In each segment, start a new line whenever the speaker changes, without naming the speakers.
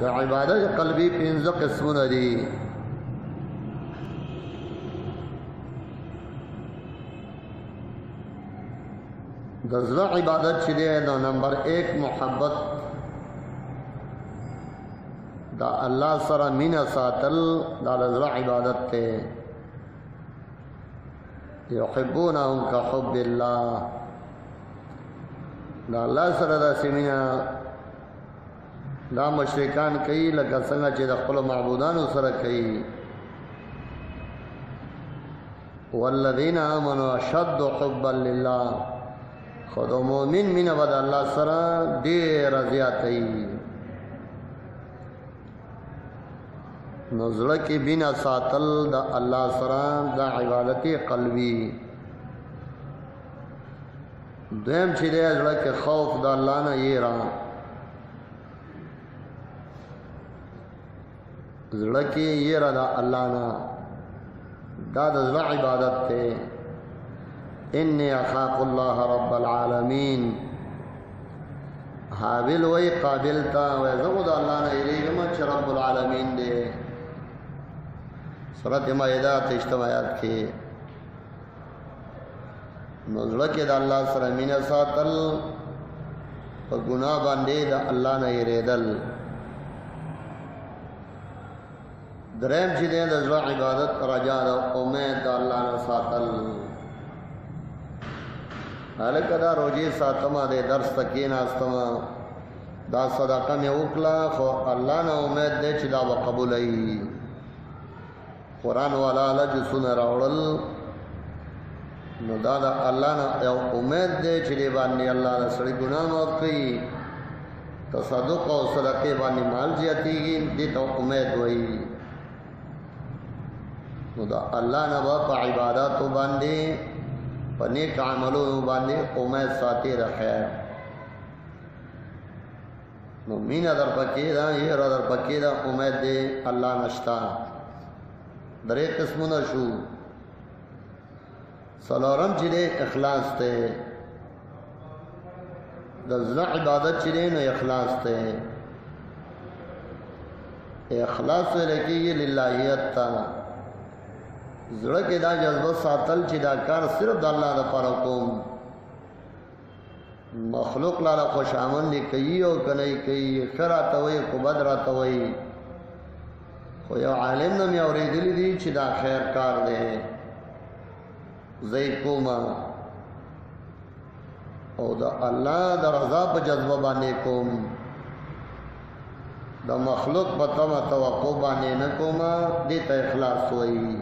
د عبادت قلبي پنځه قسمونه دي د زړه عبادت چې دی دا نمبر 1 محبت دا الله سره مینا ساتل دا د زړه عبادت ته يحبونهم كحب الله دا الله سره دا سیمینا دا مشرکان کوي لکه څنګه چې د خپل معبودانو سره کوي والذین آمنوا اشد حبا لله خود مومن مینه ود الله سره ډیر زیاتې نو زړه کې بنا ساتل د الله سره د عبادت قلبي دویم چې دی زړه کې خوف د الله نه یې را زړه کې یې را د الله نه دا د زړه عبادت ته انی اخاف الله رب العالمین حابل وی قابل تا وی زمو دا اللہ نا الیگم چھ رب العالمین دے سورت مائدہ تشتم آیات کی نو زړه کې د الله سره مینا ساتل په ګناه باندې د الله نه یریدل دریم چې د زړه عبادت رجا او امید د الله نه ساتل هلکه دا روزي ساتمه د درس تکې نه استمه دا صدقه مې وکړه خو الله نه امید دی چې دا وقبول وي قران والا له جسونه راوړل نو دا د الله نه یو امید دی چې دی باندې الله د سړي ګناه معاف کړي تصدق او صدقه باندې مال زیاتېږي دې ته امید وایي نو دا الله نه په عبادت باندې په نیک عملو باندې امید ساتي د خیر نو مینا در پکې دا یې را در پکې دا امید دې الله نشتا درې قسمونه شو سلورم چې دې اخلاص ته د زړه عبادت چې دې نو اخلاص ته اخلاص ولکېږي للهیت تا زړه کې دا جذبه ساتل چې دا کار صرف د الله لپاره کوم مخلوق لاله خوش آمند کوي او کنه کوي شرع ته وي کو بدر ته وي خو یو عالم نه مې اورېدلی دی چې دا خیر کار دی زئی کوما او دا الله د رضا په جذبه باندې کوم د مخلوق په تمه توقع باندې نه کومه دې ته اخلاص وایي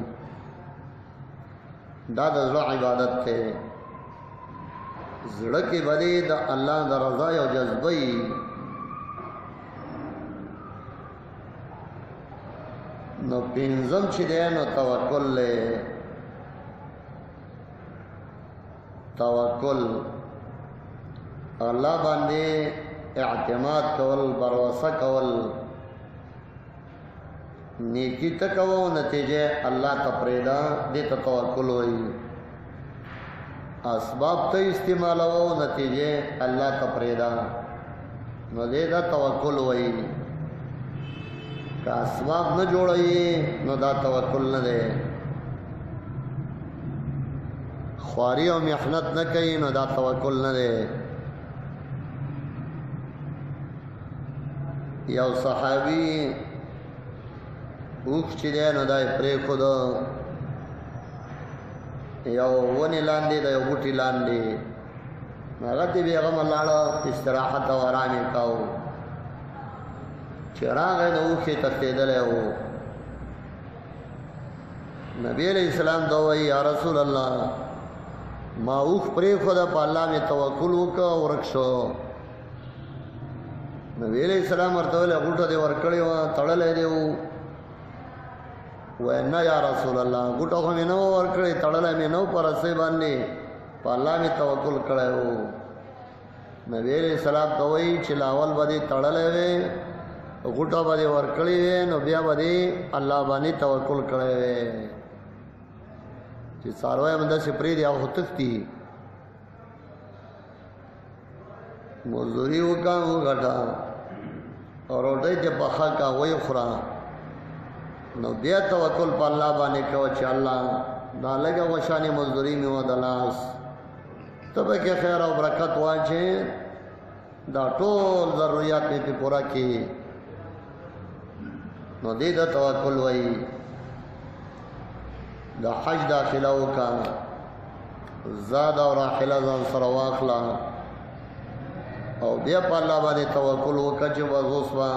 دا د زړه عبادت ته زړه کې بلې د الله د رضا او جذبه نو پینځم چې دی نو توکل له توکل الله باندې اعتماد کول باور کول نیکی تکوا او نتیجه الله کا پریدا دې ته توکل وایي اسباب ته استعمال او نتیجه الله کا پریدا نو دې دا توکل وایي که اسباب نه جوړي نو دا توکل نه دی خواري او محنت نه کوي نو دا توکل نه دی یو صحابي اوخ چې دی نو دای پرې خو دا یو ونی لاندې د یو بوټي لاندې هغه دې بیغم لاړه استراحت او آرام کاو چې راغې نو اوخه تختیدل او نبی علیہ السلام دا وی یا رسول الله ما اوخ پرې خو دا په الله می توکل وکاو ورک شو نبی علیہ السلام ورته ویل غوټه دی ورکړی و تړلې دی و وای نه یا رسول الله غوټه خو مې نه ورکړی تړلې مې نه پر سه باندې په الله مې توکل کړی و نبی علیہ السلام ته وای چې لاول باندې تړلې وې غوټه باندې ورکړی وې نو بیا باندې الله باندې توکل کړی وې چې ساروی مده سپری دی او تختی مزدوری وکا وګټا اور اورډه چې بخا کا وای خورا نو بیا توکل په الله باندې کو چې الله دا لګه وشانې مزدوری مې ودلاس تبه کې خیر او برکت واچې دا ټول ضرورت دې پورا کړي نو دې د توکل وای د حج داخله وکا زاد او راحله ځان سره واخلا او بیا په الله باندې توکل وکړه چې وځوسوا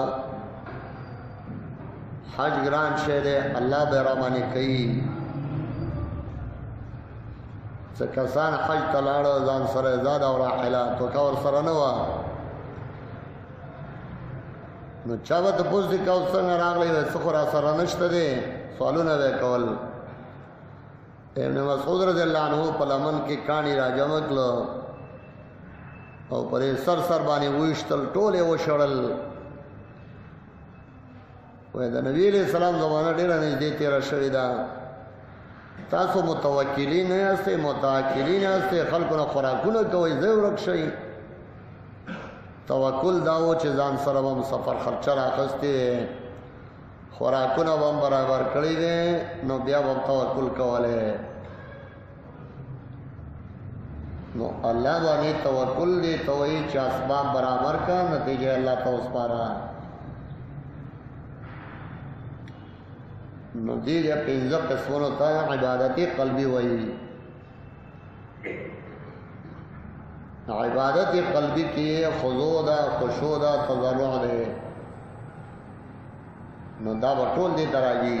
حج ګران شه دې الله به را باندې کوي څه کسان حج تلاړ ځان سره زاد او راحله تو کا ور سره نه و نو چا به ته پوز وکاو څنګه راغلی وې څه خورا سره نشته دي سوالونه به کول ابن مسعود رضی الله عنه په لمن کې کانی راجم کړو او پرې سر سر باندې وښتل ټوله وشړل وې د نبی له سلام زمانہ ډېر نه دې تیر شوی دا تاسو متوکلین نه یاست متاکلین یاست خلکو نه خوراکونه کوي زه ورک شئ توکل دا و چې ځان سره هم سفر خرچه راخستې خوراکونه هم برابر کړی دي نو بیا هم توکل کوله نو الله باندې توکل دې توي چې اسباب برابر کا نتیجه الله ته وسپاره نو دې یا پنځه قسمونو ته عبادت قلبي وایي عبادت قلبی کې خضوع ده خشوع ده تضرع ده نو دا ټول دې تراجی